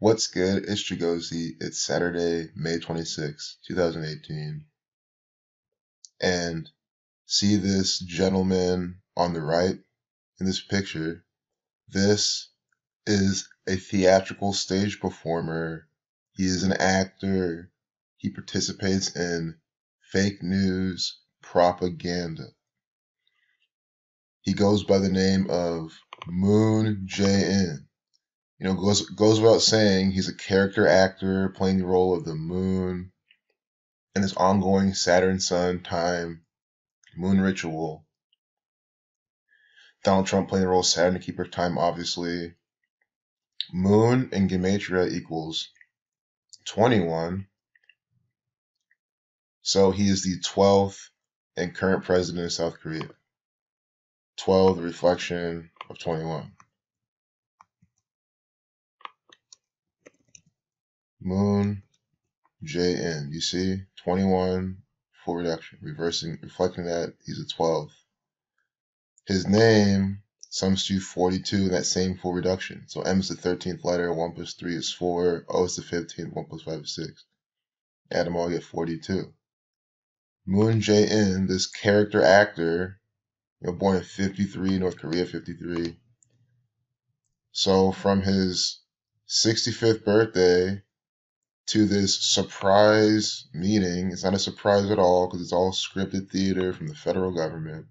What's good? It's Chigozie. It's Saturday, May 26, 2018. And see this gentleman on the right in this picture? This is a theatrical stage performer. He is an actor. He participates in fake news propaganda. He goes by the name of Moon Jae-in you know, goes goes without saying, he's a character actor playing the role of the moon in this ongoing Saturn Sun time moon ritual. Donald Trump playing the role of Saturn to keep her time, obviously. Moon in Gematria equals 21. So he is the 12th and current president of South Korea. 12, the reflection of 21. Moon Jae-in. You see, 21 full reduction, reversing, reflecting that he's a 12. His name sums to 42 that same full reduction. So M is the 13th letter, 1 plus 3 is 4, O is the 15th, 1 plus 5 is 6. Add them all, get 42. Moon Jae-in, this character actor, you know, born in 53, North Korea 53. So from his 65th birthday to this surprise meeting. It's not a surprise at all because it's all scripted theater from the federal government.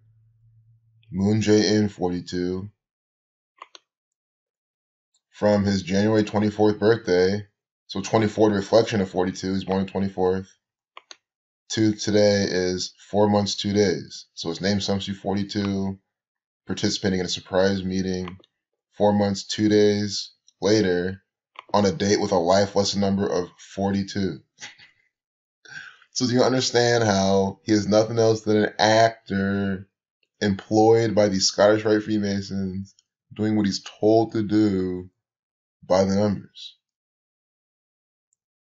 Moon Jae-in, 42. From his January 24th birthday, so 24 the reflection of 42, he's born on 24th, to today is four months, two days. So his name sums to 42, participating in a surprise meeting. Four months, two days later, on a date with a life lesson number of 42. so do you understand how he is nothing else than an actor employed by the Scottish Rite Freemasons doing what he's told to do by the numbers?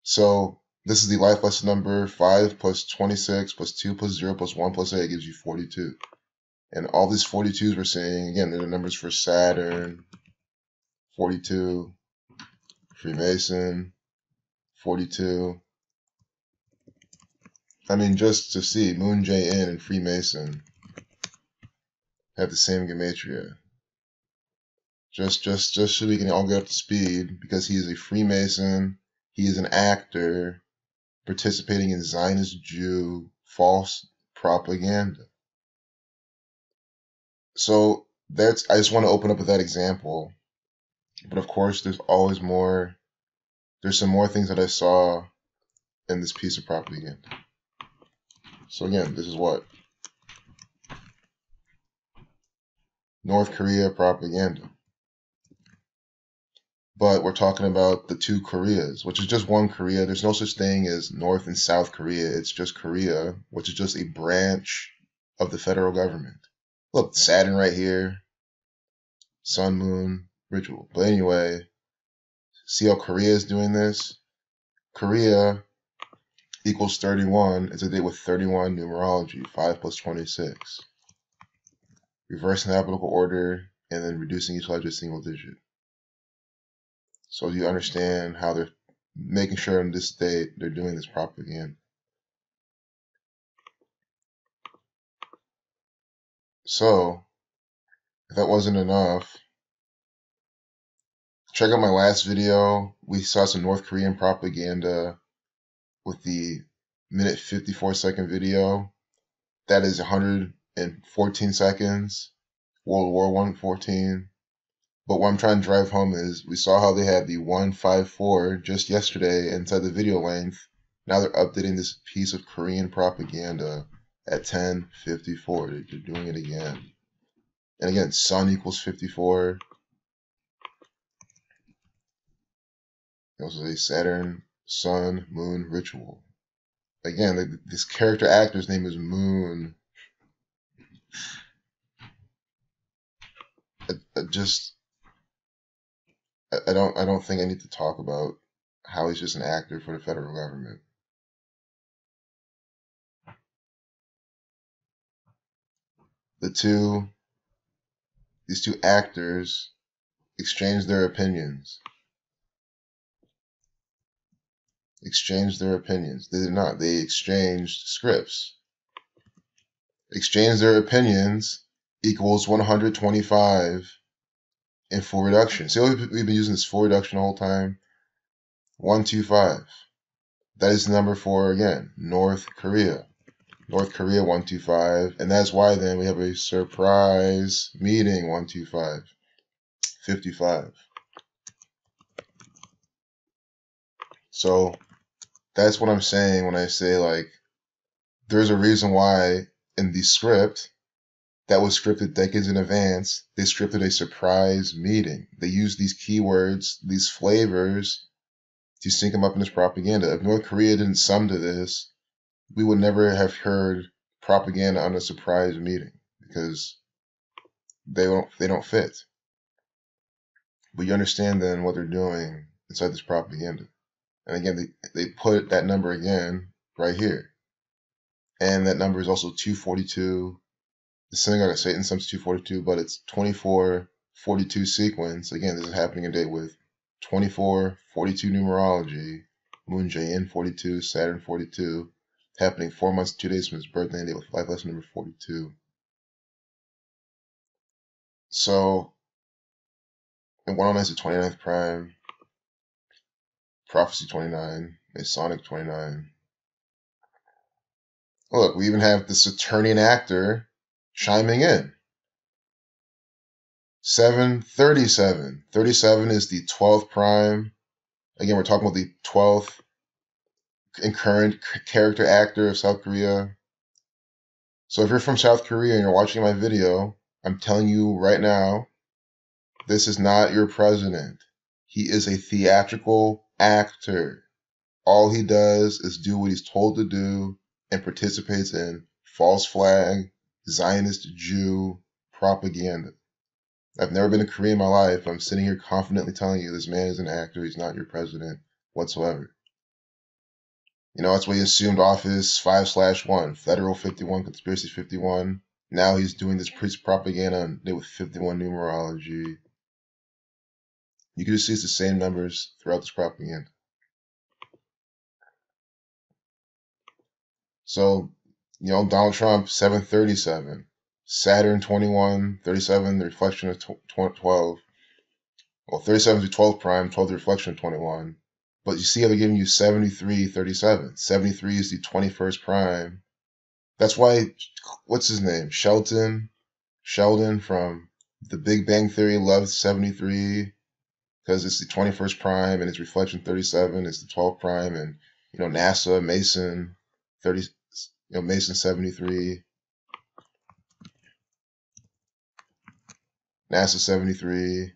So this is the life lesson number 5 plus 26 plus 2 plus 0 plus 1 plus 8 gives you 42. And all these 42s we're saying, again, they're the numbers for Saturn, 42, Freemason, 42. I mean, just to see Moon Jae-in and Freemason have the same gematria. Just, just, just so we can all get up to speed, because he is a Freemason, he is an actor participating in Zionist Jew false propaganda. So that's, I just want to open up with that example but of course, there's always more. There's some more things that I saw in this piece of propaganda. So again, this is what North Korea propaganda. But we're talking about the two Koreas, which is just one Korea. There's no such thing as North and South Korea. It's just Korea, which is just a branch of the federal government. Look, Saturn right here, Sun, Moon, ritual. But anyway, see how Korea is doing this? Korea equals 31 is a date with 31 numerology, 5 plus 26. Reversing the alphabetical order and then reducing each letter to a single digit. So you understand how they're making sure in this date they're doing this propaganda. So, if that wasn't enough, check out my last video. We saw some North Korean propaganda with the minute 54 second video. That is 114 seconds. World War 114. But what I'm trying to drive home is we saw how they had the 154 just yesterday inside the video length. Now they're updating this piece of Korean propaganda at 1054. They're doing it again. And again, sun equals 54. It was a Saturn Sun Moon ritual. Again, this character actor's name is Moon. I, I just, I, I don't, I don't think I need to talk about how he's just an actor for the federal government. The two, these two actors exchange their opinions exchanged their opinions. They did not. They exchanged scripts. Exchange their opinions equals 125 in full reduction. See, we've been using this full reduction the whole time. 125. That is the number for, again, North Korea. North Korea 125. And that's why then we have a surprise meeting 125. 55. So that's what I'm saying when I say like there's a reason why in the script that was scripted decades in advance, they scripted a surprise meeting. They used these keywords, these flavors to sync them up in this propaganda. If North Korea didn't sum to this, we would never have heard propaganda on a surprise meeting because they don't they don't fit. But you understand then what they're doing inside this propaganda. And again, they, they put that number again right here. And that number is also 242. The synagogue of Satan sums 242, but it's 2442 sequence. Again, this is happening a day with 2442 numerology, Moon Jae-in 42, Saturn 42, happening four months, two days from his birthday, and day with life lesson number 42. So, in 109 is the 29th prime, Prophecy 29, Masonic 29. Look, we even have the Saturnian actor chiming in. 737. 37 is the 12th prime. Again, we're talking about the 12th and current character actor of South Korea. So if you're from South Korea and you're watching my video, I'm telling you right now, this is not your president. He is a theatrical actor. All he does is do what he's told to do and participates in false flag, Zionist Jew propaganda. I've never been to Korea in my life. I'm sitting here confidently telling you this man is an actor. He's not your president whatsoever. You know, that's why he assumed office 5 slash 1, Federal 51, Conspiracy 51. Now he's doing this priest propaganda with 51 numerology. You can just see it's the same numbers throughout this propaganda. So, you know, Donald Trump, 737. Saturn, 21. 37, the reflection of 12. Well, 37 is the 12 prime, 12 the reflection of 21. But you see how they're giving you 73, 37. 73 is the 21st prime. That's why, what's his name? Shelton? Sheldon from The Big Bang Theory loved 73 because it's the 21st prime and it's reflection 37 it's the 12th prime and you know nasa mason 30 you know mason 73 nasa 73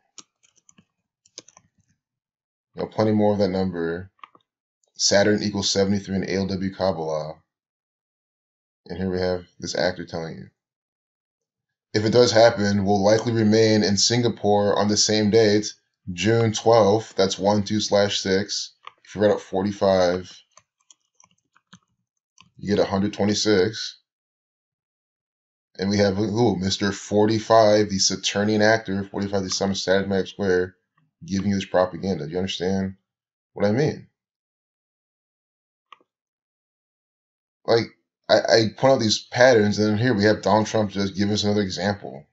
you know plenty more of that number. Saturn equals 73 in alw kabbalah. And here we have this actor telling you. If it does happen, we'll likely remain in Singapore on the same date June 12th, that's 1 2 slash 6. If you read up 45, you get 126. And we have who? Mr. 45, the Saturnian actor, 45, the sum of Saturn Square, giving you this propaganda. Do you understand what I mean? Like, I, I point out these patterns, and here we have Donald Trump just giving us another example.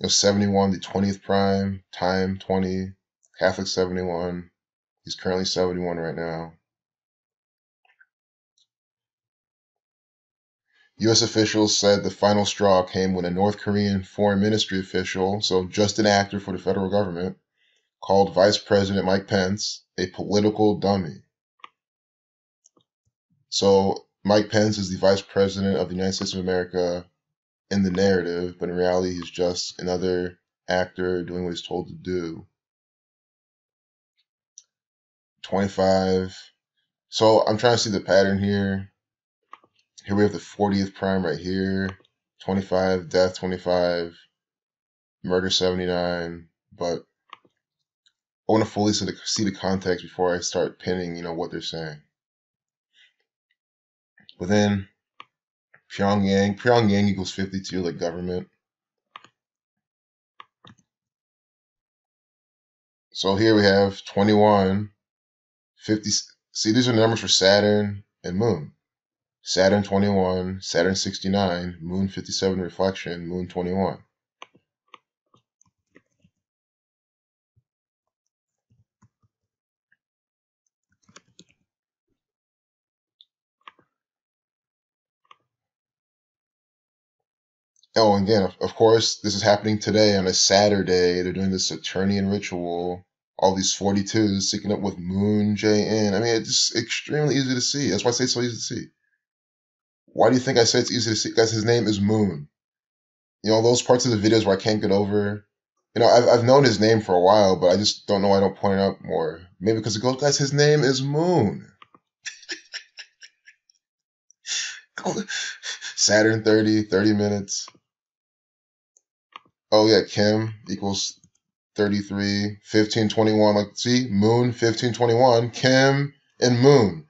Know, 71, the 20th prime, time 20, Catholic 71. He's currently 71 right now. U.S. officials said the final straw came when a North Korean foreign ministry official, so just an actor for the federal government, called Vice President Mike Pence a political dummy. So Mike Pence is the Vice President of the United States of America in the narrative, but in reality, he's just another actor doing what he's told to do. 25. So I'm trying to see the pattern here. Here we have the 40th prime right here. 25, death 25, murder 79. But I want to fully see the, see the context before I start pinning, you know, what they're saying. But then Pyongyang. Pyongyang equals 52, like government. So here we have 21, 50, see, these are numbers for Saturn and Moon. Saturn 21, Saturn 69, Moon 57 reflection, Moon 21. Oh, again, of, of course, this is happening today on a Saturday. They're doing this Saturnian ritual. All these 42s syncing up with Moon Jae-in. I mean, it's extremely easy to see. That's why I say it's so easy to see. Why do you think I say it's easy to see? Because his name is Moon. You know, those parts of the videos where I can't get over. You know, I've, I've known his name for a while, but I just don't know why I don't point it out more. Maybe because it goes, guys, his name is Moon. Saturn 30, 30 minutes. Oh yeah, Kim equals 33, 15, 21. Like, see, Moon, 15, 21. Kim and Moon.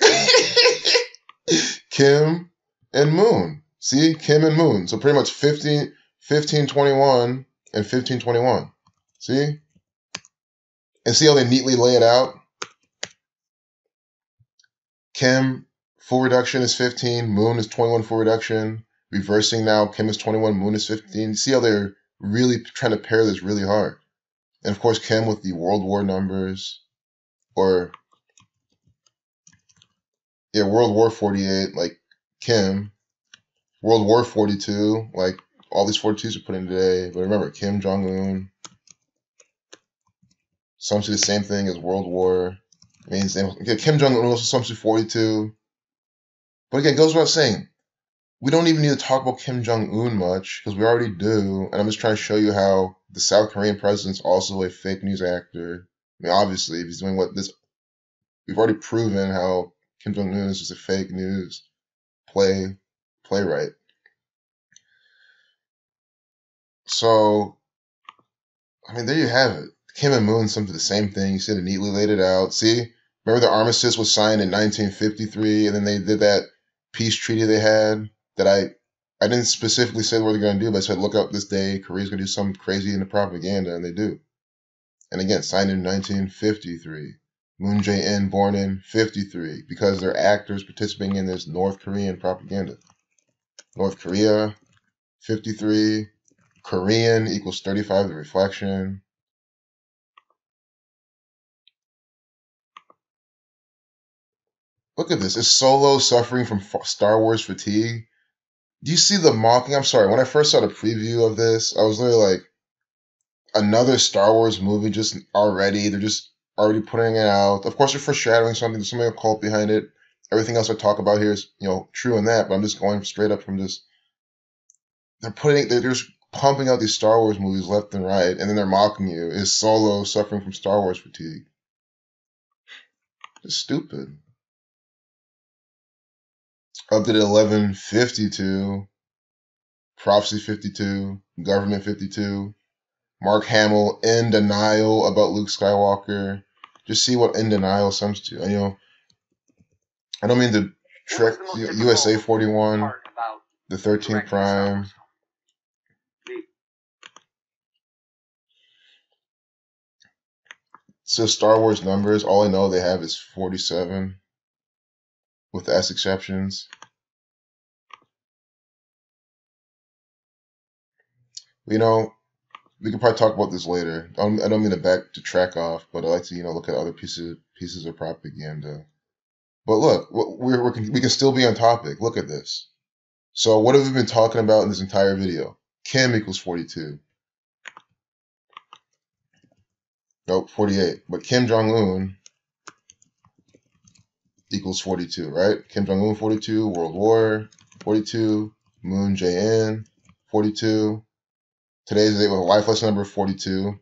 Kim and Moon. See, Kim and Moon. So pretty much 15, 15, 21 and 15, 21. See? And see how they neatly lay it out? Kim, full reduction is 15. Moon is 21 full reduction reversing now. Kim is 21, Moon is 15. See how they're really trying to pair this really hard. And of course, Kim with the World War numbers, or yeah, World War 48, like Kim, World War 42, like all these 42s are put in today. But remember, Kim Jong Un. Say the same thing as World War. I mean, okay, Kim Jong Un also say 42. But again, goes without saying, we don't even need to talk about Kim Jong Un much because we already do. And I'm just trying to show you how the South Korean president's also a fake news actor. I mean, obviously, if he's doing what this, we've already proven how Kim Jong Un is just a fake news play playwright. So, I mean, there you have it. Kim and Moon, some of the same thing. You see, it neatly laid it out. See, remember the armistice was signed in 1953, and then they did that peace treaty they had that I I didn't specifically say what they're going to do, but I said look up this day. Korea's going to do something crazy in the propaganda, and they do. And again, signed in 1953. Moon Jae-in born in 53 because they're actors participating in this North Korean propaganda. North Korea, 53. Korean equals 35, the reflection. Look at this. Is Solo suffering from Star Wars fatigue? Do you see the mocking? I'm sorry. When I first saw the preview of this, I was literally like, another Star Wars movie just already. They're just already putting it out. Of course, they're foreshadowing something. There's something occult behind it. Everything else I talk about here is, you know, true in that. But I'm just going straight up from just. They're putting. They're just pumping out these Star Wars movies left and right, and then they're mocking you. Is Solo suffering from Star Wars fatigue? It's stupid updated 1152, Prophecy 52, Government 52, Mark Hamill in denial about Luke Skywalker. Just see what in denial sums to. You know, I don't mean to trick USA 41, the 13th Prime. So Star Wars numbers, all I know they have is 47 with S exceptions. You know, we can probably talk about this later. I don't, mean to back to track off, but I like to you know look at other pieces pieces of propaganda. But look, we're, we're we can still be on topic. Look at this. So what have we been talking about in this entire video? Kim equals 42. Nope, 48. But Kim Jong Un equals 42, right? Kim Jong Un 42, World War 42, Moon Jae-in 42. Today's date with a life lesson number 42.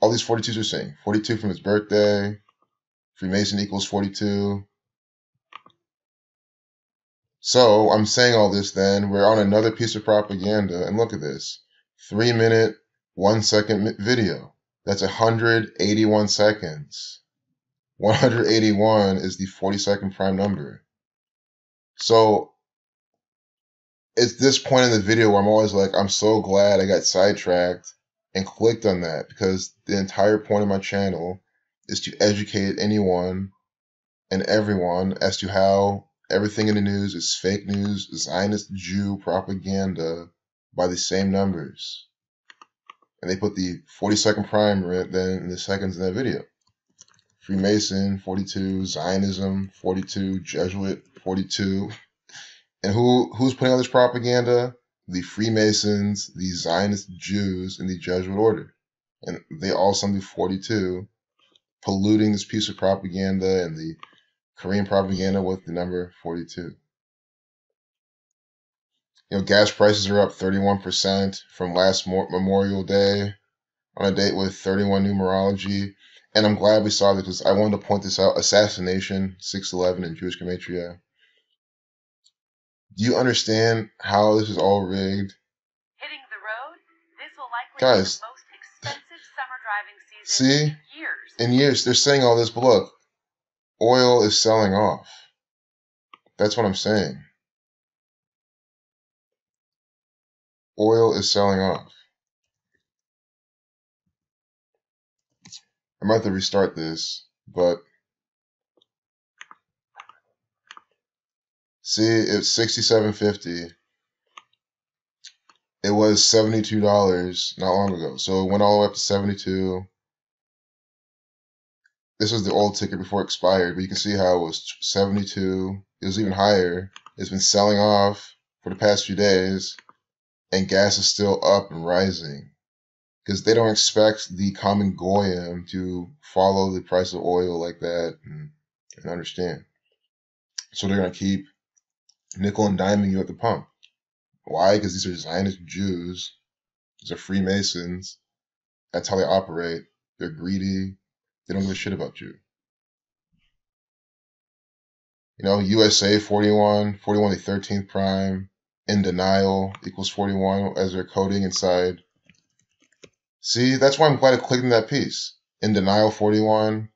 All these 42s are saying 42 from his birthday. Freemason equals 42. So I'm saying all this then. We're on another piece of propaganda. And look at this three minute, one second video. That's 181 seconds. 181 is the 42nd prime number. So it's this point in the video where I'm always like, I'm so glad I got sidetracked and clicked on that because the entire point of my channel is to educate anyone and everyone as to how everything in the news is fake news, Zionist Jew propaganda by the same numbers. And they put the 40 second prime then in the seconds in that video. Freemason, 42, Zionism, 42, Jesuit, 42. And who who's putting out this propaganda? The Freemasons, the Zionist Jews, and the Jesuit order. And they all sum to 42, polluting this piece of propaganda and the Korean propaganda with the number 42. You know, gas prices are up 31% from last Memorial Day on a date with 31 numerology. And I'm glad we saw this because I wanted to point this out. Assassination, 611 in Jewish Gematria. Do you understand how this is all rigged? Hitting the road, this will likely Guys, be the most expensive summer driving season See? in years. In years, they're saying all this, but look, oil is selling off. That's what I'm saying. Oil is selling off. I'm about to restart this, but see, it's sixty-seven fifty. It was seventy-two dollars not long ago, so it went all the way up to seventy-two. This was the old ticket before it expired, but you can see how it was seventy-two. It was even higher. It's been selling off for the past few days, and gas is still up and rising because they don't expect the common goyim to follow the price of oil like that and, and understand. So they're gonna keep nickel and diming you at the pump. Why? Because these are Zionist Jews. These are Freemasons. That's how they operate. They're greedy. They don't give a shit about you. You know, USA 41, 41 the 13th prime, in denial equals 41 as they're coding inside. See, that's why I'm glad I clicked in that piece. In denial 41.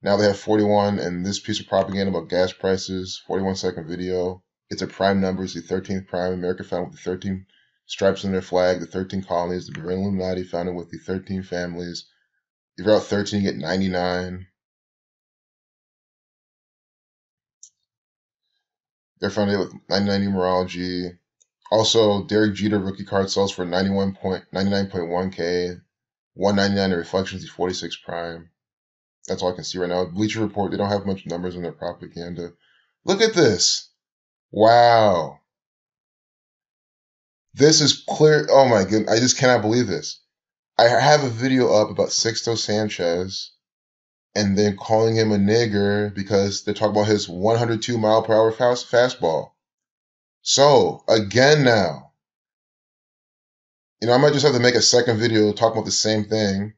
Now they have 41 and this piece of propaganda about gas prices, 41 second video. It's a prime number, it's the 13th prime. America founded with the 13 stripes on their flag, the 13 colonies, the Berlin Illuminati founded with the 13 families. If you're out 13, you get 99. They're founded with 99 numerology. Also, Derek Jeter rookie card sells for 91.99.1k. 199 the reflections, the 46 prime. That's all I can see right now. Bleacher Report, they don't have much numbers in their propaganda. Look at this. Wow. This is clear. Oh my goodness. I just cannot believe this. I have a video up about Sixto Sanchez and then calling him a nigger because they're talking about his 102 mile per hour fast fastball. So, again now, you know, I might just have to make a second video talking about the same thing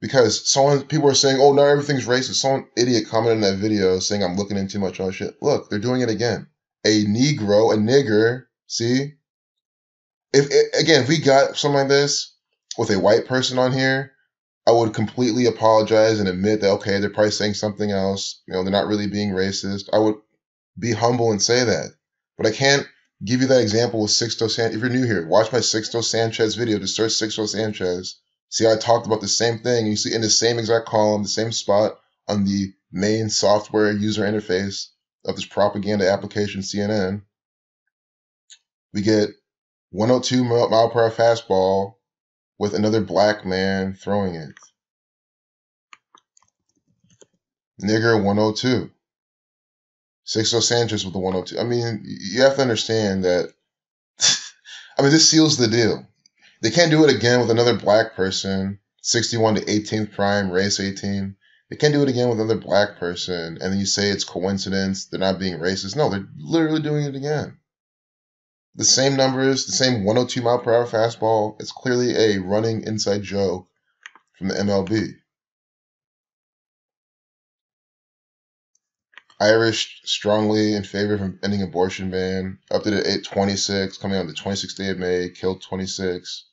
because someone, people are saying, oh, now everything's racist. Some idiot commented in that video saying I'm looking in too much on shit. Look, they're doing it again. A Negro, a nigger, see? If, again, if we got something like this with a white person on here, I would completely apologize and admit that, okay, they're probably saying something else. You know, they're not really being racist. I would be humble and say that. But I can't give you that example with Sixto Sanchez. If you're new here, watch my Sixto Sanchez video. Just search Sixto Sanchez. See, I talked about the same thing. You see in the same exact column, the same spot on the main software user interface of this propaganda application, CNN. We get 102 mile per hour fastball with another black man throwing it. Nigger 102. Sixto Sanchez with the 102. I mean, you have to understand that. I mean, this seals the deal. They can't do it again with another black person, 61 to 18th prime, race 18. They can't do it again with another black person, and then you say it's coincidence, they're not being racist. No, they're literally doing it again. The same numbers, the same 102 mile per hour fastball. It's clearly a running inside joke from the MLB. Irish strongly in favor of ending abortion ban. Updated 826, coming on the 26th day of May, killed 26.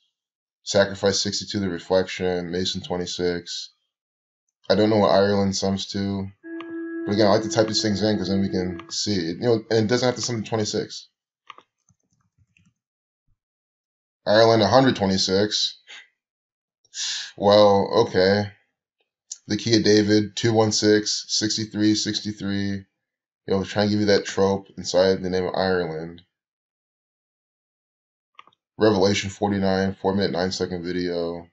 Sacrifice 62 the reflection, Mason 26. I don't know what Ireland sums to. But again, I like to type these things in because then we can see. You know, and it doesn't have to sum to 26. Ireland 126. Well, okay. The key of David, 216, 63, 63. You know, trying to give you that trope inside the name of Ireland. Revelation 49, 4 minute, 9 second video.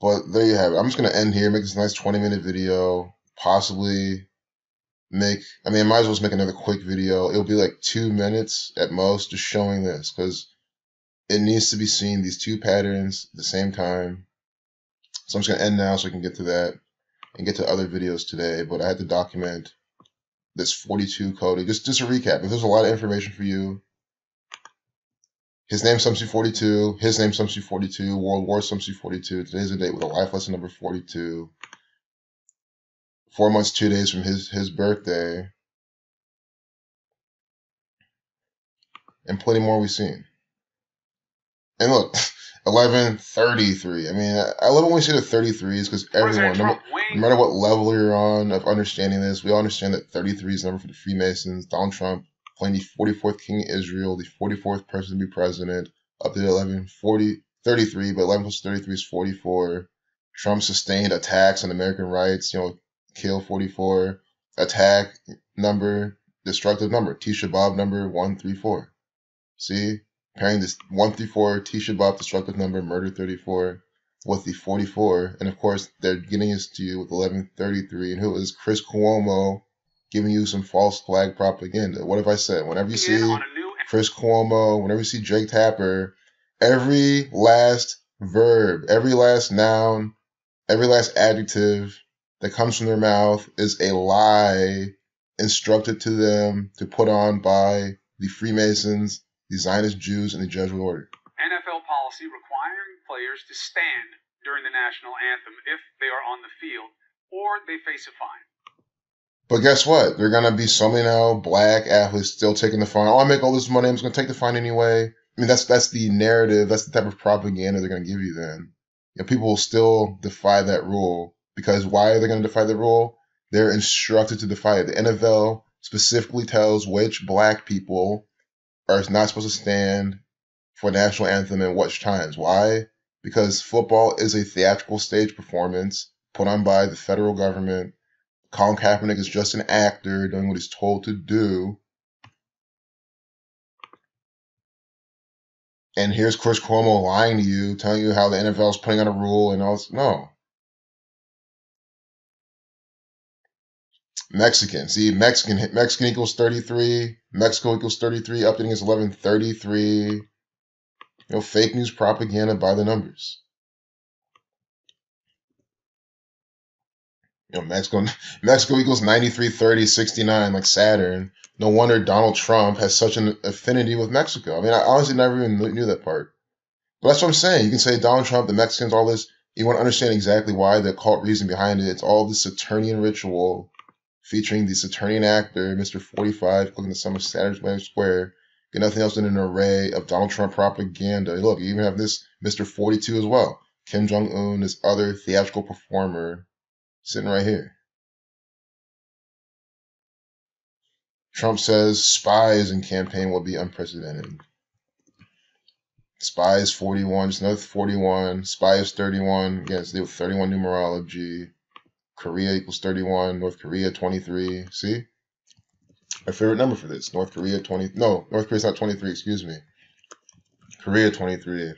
But there you have it. I'm just going to end here, make this nice 20 minute video, possibly make, I mean, I might as well just make another quick video. It'll be like two minutes at most, just showing this, because it needs to be seen, these two patterns at the same time. So I'm just going to end now so I can get to that and get to other videos today. But I had to document this 42 coding. Just, just a recap. If there's a lot of information for you, his name Sumsy 42. His name Sumsy 42. World War Sumsy 42. Today's the date with a life lesson number 42. Four months, two days from his, his birthday. And plenty more we've seen. And look, 1133. I mean, I love when we see the 33s because everyone, no, no matter what level you're on of understanding this, we all understand that 33 is the number for the Freemasons. Donald Trump playing the 44th king of Israel, the 44th person to be president, up to 1140, 33, but 11 plus 33 is 44. Trump sustained attacks on American rights, you know, kill 44, attack number, destructive number, Tisha B'Av number 134. See? Pairing this 134, Tisha B'Av destructive number, murder 34, with the 44. And of course, they're getting us to you with 1133. And who is Chris Cuomo giving you some false flag propaganda? What have I said? Whenever you see Chris Cuomo, whenever you see Jake Tapper, every last verb, every last noun, every last adjective that comes from their mouth is a lie instructed to them to put on by the Freemasons, the Zionist Jews, and the Jesuit order. NFL policy requiring players to stand during the national anthem if they are on the field or they face a fine. But guess what? There are gonna be so many now black athletes still taking the fine. Oh, I make all this money. I'm just gonna take the fine anyway. I mean, that's that's the narrative. That's the type of propaganda they're gonna give you. Then, you know, people will still defy that rule because why are they gonna defy the rule? They're instructed to defy it. The NFL specifically tells which black people are not supposed to stand for national anthem and which times. Why? Because football is a theatrical stage performance put on by the federal government Colin Kaepernick is just an actor doing what he's told to do. And here's Chris Cuomo lying to you, telling you how the NFL is putting on a rule and all this. No. Mexican. See, Mexican Mexican equals 33. Mexico equals 33. Updating is 1133. You know, fake news propaganda by the numbers. You know, Mexico Mexico equals 93, 30, 69, like Saturn. No wonder Donald Trump has such an affinity with Mexico. I mean, I honestly never even knew that part. But that's what I'm saying. You can say Donald Trump, the Mexicans, all this. You want to understand exactly why the cult reason behind it. It's all this Saturnian ritual featuring the Saturnian actor, Mr. 45, cooking the summer Saturday Square. Get nothing else than an array of Donald Trump propaganda. Look, you even have this Mr. 42 as well. Kim Jong Un, this other theatrical performer sitting right here. Trump says spies in campaign will be unprecedented. Spies 41, just another 41. Spies 31. Again, it's with 31 numerology. Korea equals 31. North Korea 23. See? My favorite number for this. North Korea 20. No, North Korea's not 23, excuse me. Korea 23.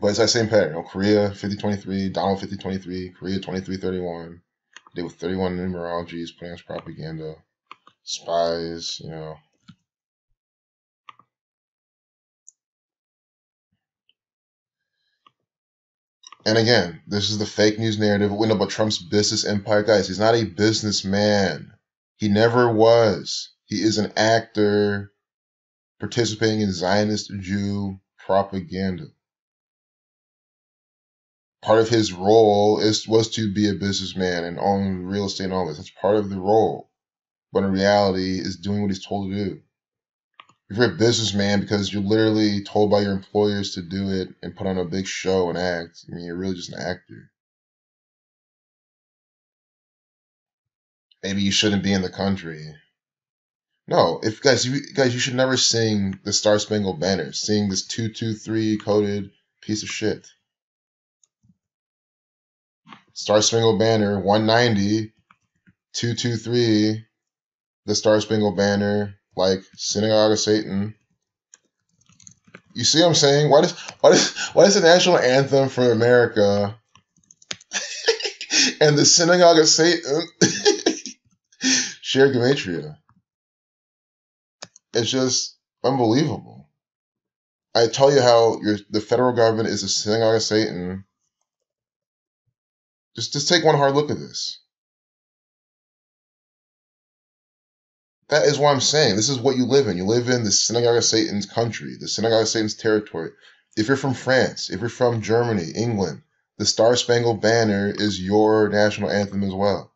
But it's that same pattern. You know, Korea 5023, Donald 5023, Korea 2331. They with 31 numerologies, plans propaganda, spies, you know. And again, this is the fake news narrative we know about Trump's business empire. Guys, he's not a businessman. He never was. He is an actor participating in Zionist Jew propaganda part of his role is was to be a businessman and own real estate and all this. That's part of the role. But in reality, is doing what he's told to do. If you're a businessman because you're literally told by your employers to do it and put on a big show and act, I mean, you're really just an actor. Maybe you shouldn't be in the country. No, if guys, you guys, you should never sing the Star Spangled Banner. Sing this two two three coded Piece of shit. Star Spangled Banner 190 223 the Star Spangled Banner like Synagogue of Satan. You see what I'm saying? Why does why does why does the national anthem for America and the Synagogue of Satan share gematria? It's just unbelievable. I tell you how your the federal government is a synagogue of Satan. Just just take one hard look at this. That is what I'm saying. This is what you live in. You live in the synagogue of Satan's country, the synagogue of Satan's territory. If you're from France, if you're from Germany, England, the Star Spangled Banner is your national anthem as well.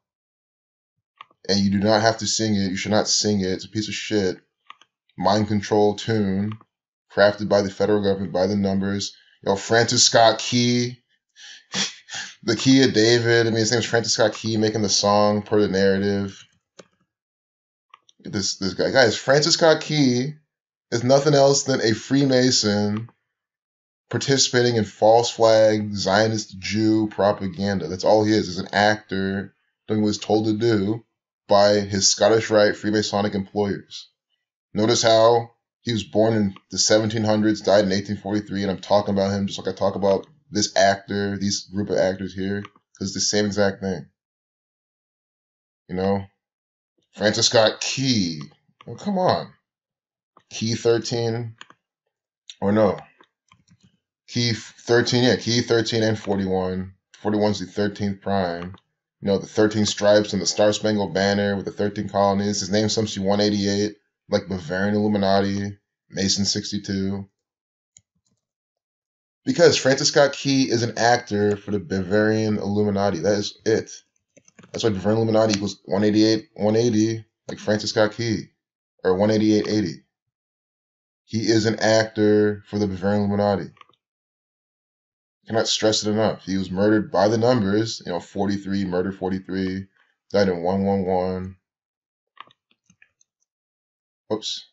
And you do not have to sing it. You should not sing it. It's a piece of shit. Mind control tune crafted by the federal government by the numbers. Know, Francis Scott Key, the Key of David. I mean, his name is Francis Scott Key making the song per the narrative. This this guy, guys, Francis Scott Key is nothing else than a Freemason participating in false flag Zionist Jew propaganda. That's all he is. He's an actor doing what he's told to do by his Scottish Rite Freemasonic employers. Notice how he was born in the 1700s, died in 1843, and I'm talking about him just like I talk about this actor, these group of actors here, because it's the same exact thing. You know, Francis Scott Key. Oh, come on. Key 13, or no. Key 13, yeah, Key 13 and 41. 41 is the 13th prime. You know, the 13 stripes and the Star Spangled Banner with the 13 colonies. His name sums to 188 like Bavarian Illuminati, Mason 62. Because Francis Scott Key is an actor for the Bavarian Illuminati. That is it. That's why Bavarian Illuminati equals 188, 180, like Francis Scott Key, or 18880. He is an actor for the Bavarian Illuminati. Cannot stress it enough. He was murdered by the numbers, you know, 43, murder 43, died in 111. Oops.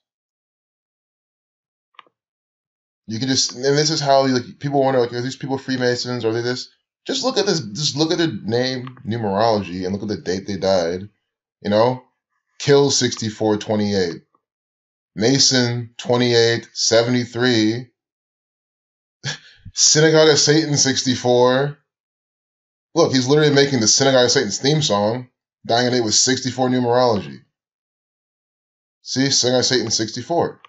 You can just, and this is how like people wonder, like, are these people Freemasons? Are they this? Just look at this. Just look at their name numerology and look at the date they died. You know, Kill sixty four twenty eight, Mason twenty eight seventy three, Synagogue of Satan sixty four. Look, he's literally making the Synagogue of Satan's theme song. Dying with sixty four numerology. See, Synagogue of Satan sixty four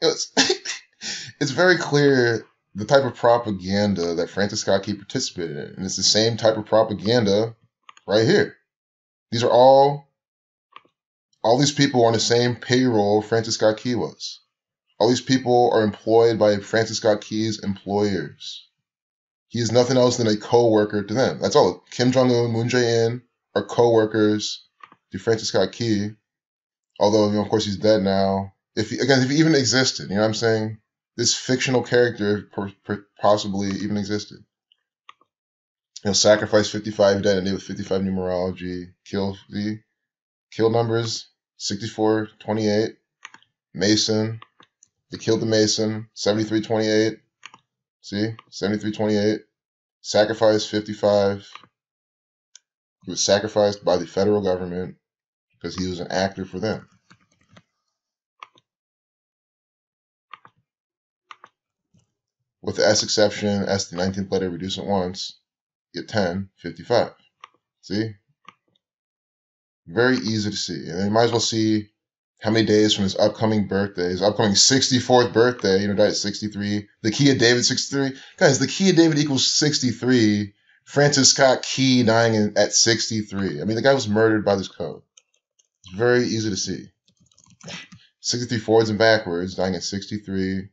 it's, it's very clear the type of propaganda that Francis Scott Key participated in. And it's the same type of propaganda right here. These are all, all these people are on the same payroll Francis Scott Key was. All these people are employed by Francis Scott Key's employers. He is nothing else than a co-worker to them. That's all. Kim Jong-un, Moon Jae-in are co-workers to Francis Scott Key. Although, you know, of course, he's dead now if he, again if he even existed, you know what I'm saying? This fictional character possibly even existed. You know, sacrifice 55 dead and with 55 numerology, kill the kill numbers 64 28 Mason. They killed the Mason 73 28. See? 73 28. Sacrifice 55. He was sacrificed by the federal government because he was an actor for them. With the S exception, S the 19th letter, reduce it once, get 10, 55. See? Very easy to see. And you might as well see how many days from his upcoming birthday, his upcoming 64th birthday, you know, died at 63. The key of David, 63. Guys, the key of David equals 63. Francis Scott Key dying in, at 63. I mean, the guy was murdered by this code. It's very easy to see. 63 forwards and backwards, dying at 63.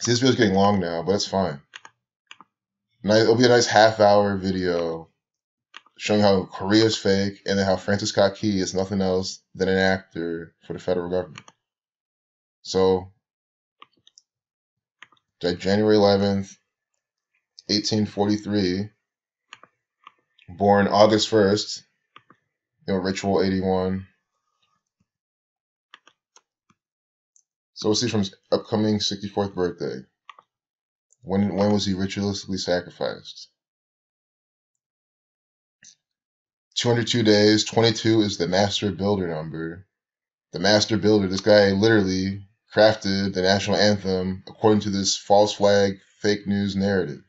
See, this video's getting long now, but it's fine. Nice, it'll be a nice half hour video showing how Korea's fake and then how Francis Scott Key is nothing else than an actor for the federal government. So, January 11th, 1843, born August 1st, you know, Ritual 81. So we'll see from his upcoming 64th birthday. When when was he ritualistically sacrificed? 202 days. 22 is the master builder number. The master builder, this guy literally crafted the national anthem according to this false flag, fake news narrative.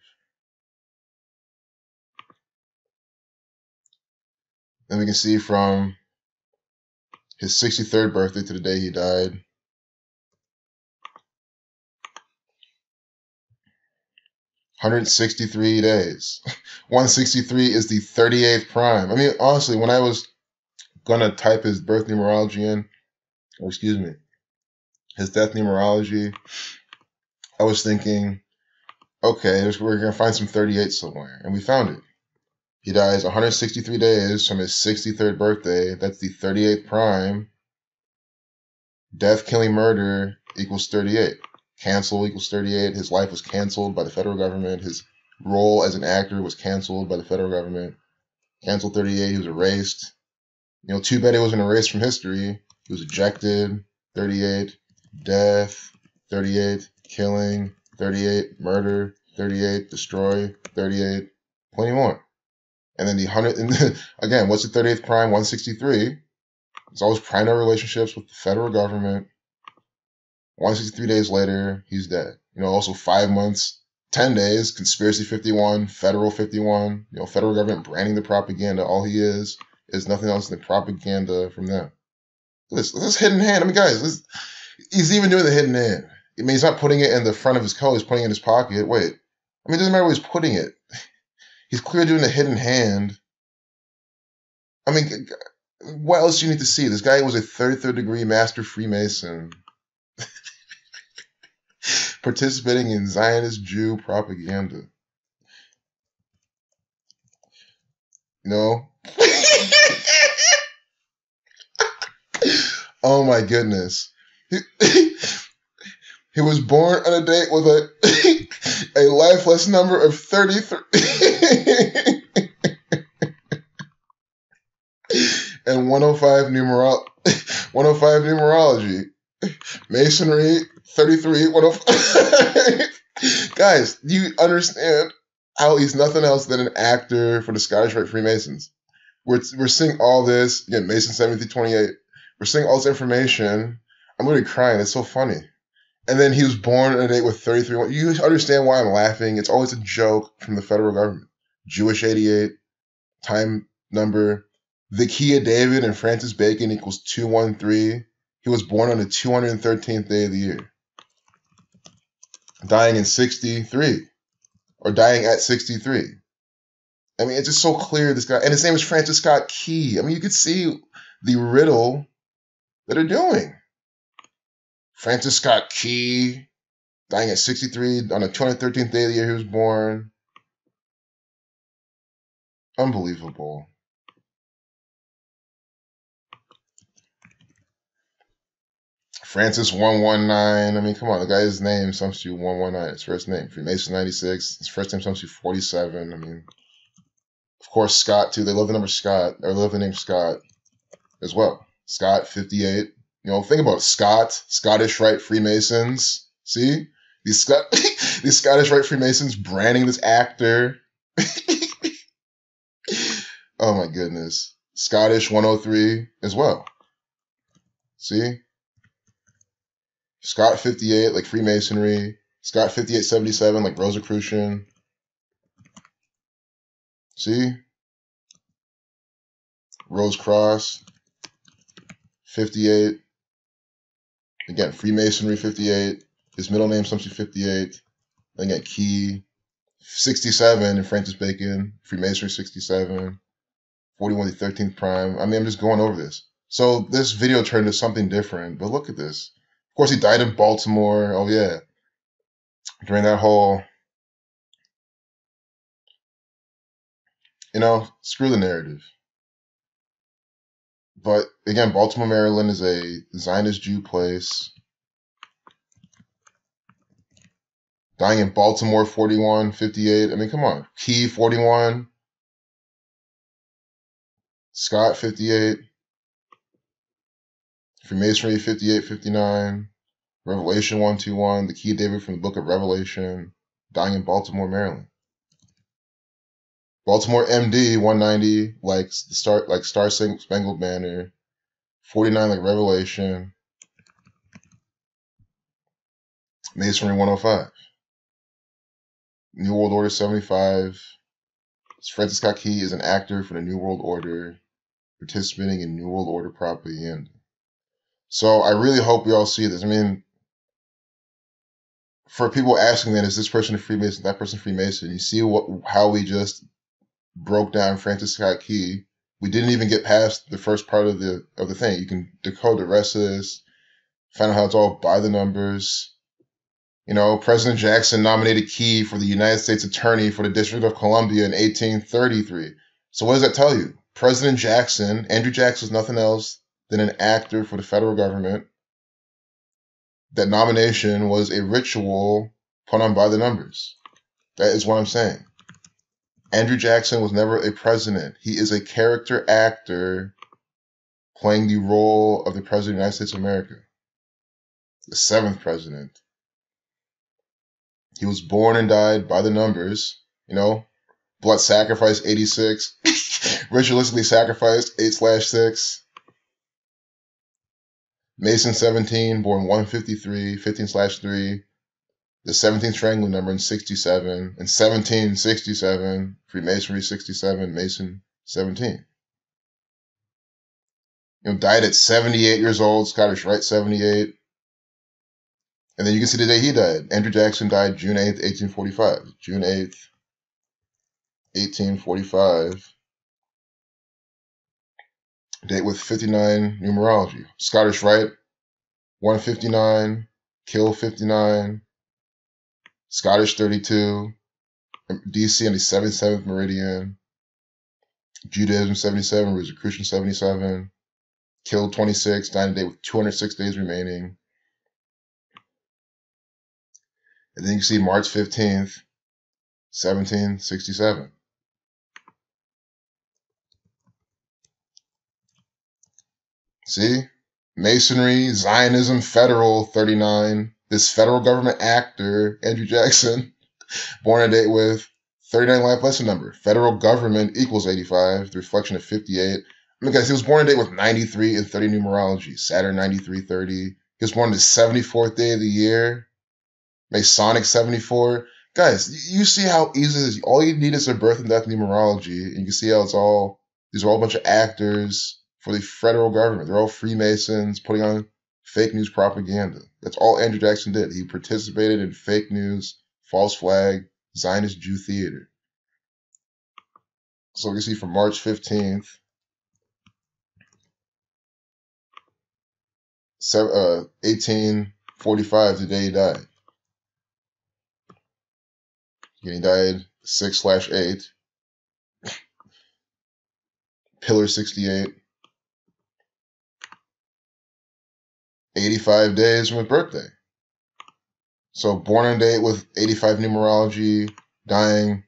Then we can see from his 63rd birthday to the day he died. Hundred sixty-three days. One sixty-three is the thirty-eighth prime. I mean, honestly, when I was gonna type his birth numerology in, or excuse me, his death numerology, I was thinking, okay, we're gonna find some thirty-eight somewhere, and we found it. He dies 163 days from his 63rd birthday. That's the 38th prime. Death, killing, murder equals 38. Cancel equals 38. His life was canceled by the federal government. His role as an actor was canceled by the federal government. Canceled 38. He was erased. You know, too bad he wasn't erased from history. He was ejected. 38. Death. 38. Killing. 38. Murder. 38. Destroy. 38. Plenty more. And then the 100, again, what's the 38th crime? 163. It's always primary relationships with the federal government. 163 days later, he's dead. You know, also five months, 10 days, conspiracy 51, federal 51, you know, federal government branding the propaganda. All he is is nothing else than propaganda from them. This, this hidden hand. I mean, guys, this, he's even doing the hidden hand. I mean, he's not putting it in the front of his coat, he's putting it in his pocket. Wait. I mean, it doesn't matter where he's putting it. He's clearly doing the hidden hand. I mean, what else do you need to see? This guy was a 33rd degree master Freemason participating in Zionist Jew propaganda. Know? oh my goodness. He, was born on a date with a a lifeless number of 33 and 105 numerol 105 numerology masonry 33 105 guys do you understand how he's nothing else than an actor for the Scottish Rite Freemasons we're, we're seeing all this again Mason 7328 we're seeing all this information I'm literally crying it's so funny and then he was born on a date with 33. You understand why I'm laughing? It's always a joke from the federal government. Jewish 88, time number. Vikia David and Francis Bacon equals 213. He was born on the 213th day of the year. Dying in 63. Or dying at 63. I mean, it's just so clear this guy. And his name is Francis Scott Key. I mean, you could see the riddle that they're doing. Francis Scott Key, dying at 63 on the 213th day of the year he was born. Unbelievable. Francis 119. I mean, come on, the guy's name sums to 119. His first name. Freemason 96. His first name sums to 47. I mean, of course, Scott, too. They love the number Scott, or love the name Scott as well. Scott 58. You know, think about it. Scott, Scottish Rite Freemasons. See? These, Scott, these Scottish Rite Freemasons branding this actor. oh my goodness. Scottish 103 as well. See? Scott 58, like Freemasonry. Scott 5877, like Rosicrucian. See? Rose Cross 58. Again, Freemasonry 58. His middle name Sumption 58. Then got Key 67 and Francis Bacon, Freemasonry 67. 41 the 13th prime. I mean, I'm just going over this. So this video turned to something different, but look at this. Course, he died in Baltimore. Oh, yeah. During that whole, you know, screw the narrative. But again, Baltimore, Maryland is a Zionist Jew place. Dying in Baltimore, 41, 58. I mean, come on. Key, 41. Scott, 58. Freemasonry, 58, 59. Revelation 121, the key David from the book of Revelation, dying in Baltimore, Maryland. Baltimore MD 190 like the star like Star Spangled Banner, 49 like Revelation, Masonry 105, New World Order 75. Francis Scott Key is an actor for the New World Order, participating in New World Order propaganda. So I really hope we all see this. I mean, for people asking that, is this person a Freemason, that person a Freemason? You see what how we just broke down Francis Scott Key. We didn't even get past the first part of the of the thing. You can decode the rest of this, find out how it's all by the numbers. You know, President Jackson nominated Key for the United States Attorney for the District of Columbia in 1833. So what does that tell you? President Jackson, Andrew Jackson is nothing else than an actor for the federal government. That nomination was a ritual put on by the numbers. That is what I'm saying. Andrew Jackson was never a president. He is a character actor playing the role of the President of the United States of America, the seventh president. He was born and died by the numbers, you know, blood sacrifice 86, ritualistically sacrificed 8 slash 6. Mason 17, born 153, 15 slash 3 the 17th strangling number in 67, and 1767, Freemasonry 67, Mason 17. You know, died at 78 years old, Scottish Rite 78. And then you can see the day he died. Andrew Jackson died June 8th, 1845. June 8th, 1845. Date with 59 numerology. Scottish Rite, 159, Kill 59, Scottish 32, DC on the 77th meridian, Judaism 77, Rosicrucian 77, killed 26, died day with 206 days remaining. And then you see March 15th, 1767. See? Masonry, Zionism, Federal 39, this federal government actor, Andrew Jackson, born a date with 39 life lesson number. Federal government equals 85, the reflection of 58. I mean, guys, he was born a date with 93 and 30 numerology. Saturn 9330. He was born the 74th day of the year. Masonic 74. Guys, you see how easy it is. All you need is a birth and death numerology, and you can see how it's all, these are all a bunch of actors for the federal government. They're all Freemasons putting on fake news propaganda. That's all Andrew Jackson did. He participated in fake news, false flag, Zionist Jew theater. So we can see from March 15th, uh, 1845, the day he died. And he died 6 slash 8. Pillar 68. 85 days from his birthday. So born on date with 85 numerology, dying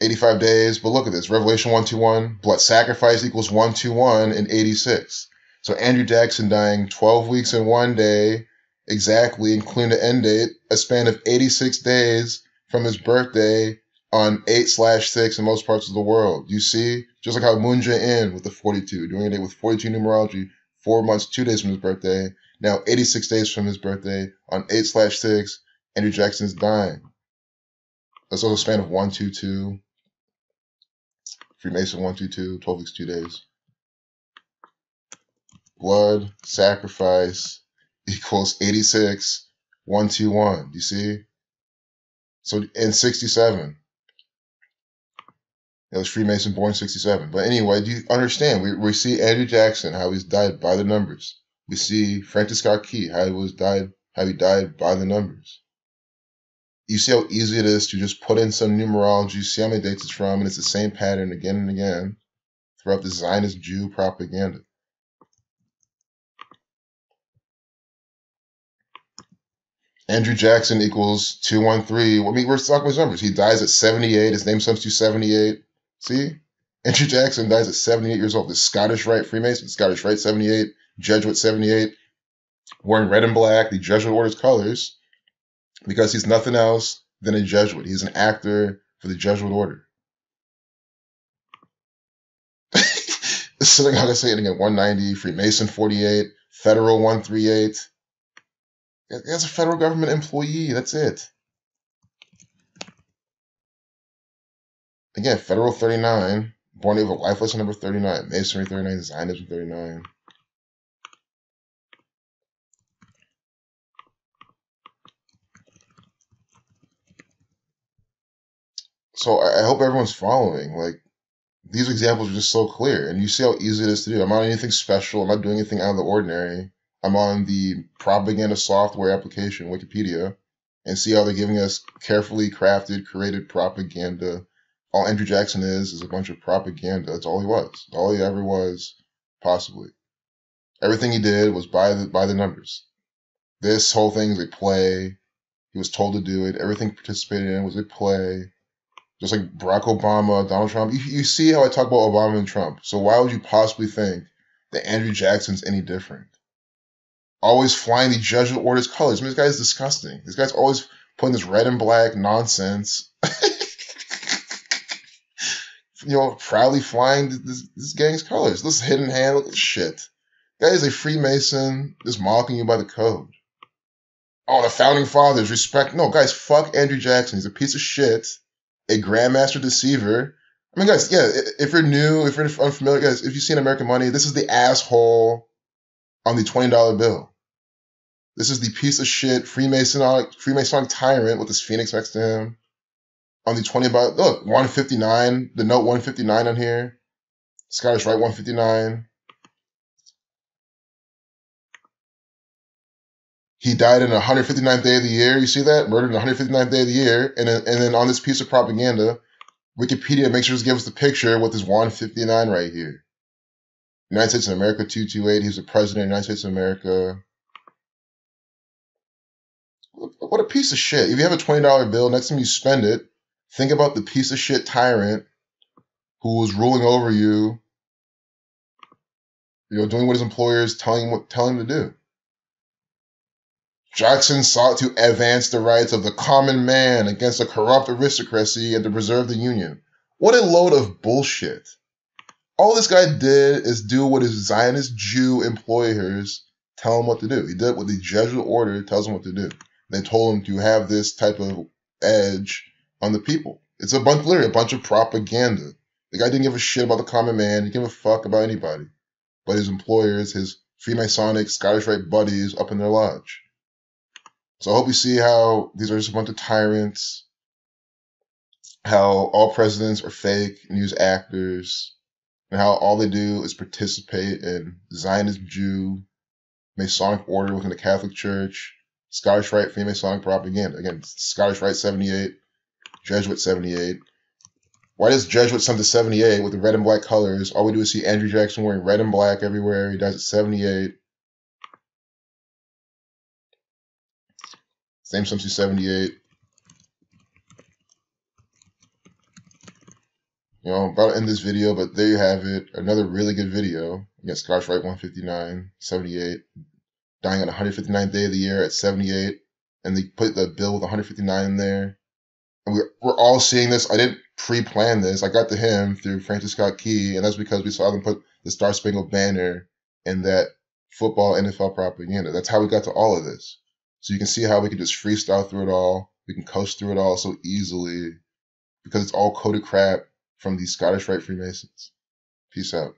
85 days. But look at this Revelation 121, blood sacrifice equals 121 in 86. So Andrew Jackson dying 12 weeks and one day, exactly, including the end date, a span of 86 days from his birthday on 8 slash 6 in most parts of the world. You see? Just like how Moon Jae-in with the 42, doing a day with 42 numerology, four months, two days from his birthday. Now, 86 days from his birthday, on 8 slash 6, Andrew Jackson's dying. That's also a span of 122. Freemason 122, 12 weeks, 2 days. Blood, sacrifice equals 86, 121. Do you see? So in 67, it was Freemason born 67. But anyway, do you understand? We, we see Andrew Jackson, how he's died by the numbers. We see Francis Scott Key, how he was died, how he died by the numbers. You see how easy it is to just put in some numerology, see how many dates it's from, and it's the same pattern again and again throughout the Zionist Jew propaganda. Andrew Jackson equals 213. I mean, we're talking about numbers. He dies at 78. His name sums to 78. See? Andrew Jackson dies at 78 years old. The Scottish Rite Freemason, Scottish Rite 78, Jesuit 78. wearing red and black, the Jesuit order's colors, because he's nothing else than a Jesuit. He's an actor for the Jesuit order. the synagogue is saying again 190, Freemason 48, Federal 138. That's a federal government employee. That's it. Again, Federal 39, Born Evil Life Lesson number 39, Masonry 39, Zionism 39. So I I hope everyone's following. Like these examples are just so clear, and you see how easy it is to do. I'm not anything special. I'm not doing anything out of the ordinary. I'm on the propaganda software application, Wikipedia, and see how they're giving us carefully crafted, created propaganda. All Andrew Jackson is is a bunch of propaganda. That's all he was. All he ever was, possibly. Everything he did was by the by the numbers. This whole thing is a play. He was told to do it. Everything he participated in was a play just like Barack Obama, Donald Trump. You, you see how I talk about Obama and Trump. So why would you possibly think that Andrew Jackson's any different? Always flying the Jesuit order's colors. I mean, this guy's disgusting. This guy's always putting this red and black nonsense. you know, proudly flying this, this gang's colors. This hidden hand, look at shit. Guy is a Freemason, just mocking you by the code. Oh, the founding fathers respect. No, guys, fuck Andrew Jackson. He's a piece of shit a Grandmaster Deceiver. I mean, guys, yeah, if you're new, if you're unfamiliar, guys, if you've seen American Money, this is the asshole on the $20 bill. This is the piece of shit Freemason Freemason tyrant with this phoenix next to him. On the 20 bucks, look, 159, the note 159 on here. Scottish Rite 159. He died in the 159th day of the year. You see that? Murdered in the 159th day of the year. And then, and then on this piece of propaganda, Wikipedia makes sure to give us the picture with his 159 right here. United States of America 228. He was the president of the United States of America. What a piece of shit. If you have a $20 bill, next time you spend it, think about the piece of shit tyrant who was ruling over you, you know, doing what his employers telling him what telling him to do. Jackson sought to advance the rights of the common man against a corrupt aristocracy and to preserve the Union. What a load of bullshit. All this guy did is do what his Zionist Jew employers tell him what to do. He did what the Jesuit order tells him what to do. They told him to have this type of edge on the people. It's a bunch, literally a bunch of propaganda. The guy didn't give a shit about the common man. He didn't give a fuck about anybody but his employers, his Freemasonic Scottish Rite buddies up in their lodge. So I hope you see how these are just a bunch of tyrants, how all presidents are fake news actors, and how all they do is participate in Zionist Jew, Masonic order within the Catholic Church, Scottish Rite Freemasonic propaganda. Again, Scottish Rite 78, Jesuit 78. Why does Jesuit send to 78 with the red and black colors? All we do is see Andrew Jackson wearing red and black everywhere. He dies at 78. Same Simpson 78. You know, about to end this video, but there you have it. Another really good video. You Scottish Rite 159, 78, dying on the 159th day of the year at 78. And they put the bill with 159 in there. We're all seeing this. I didn't pre-plan this. I got to him through Francis Scott Key, and that's because we saw them put the Star Spangled Banner in that football NFL propaganda. That's how we got to all of this. So you can see how we can just freestyle through it all. We can coast through it all so easily because it's all coded crap from these Scottish Rite Freemasons. Peace out.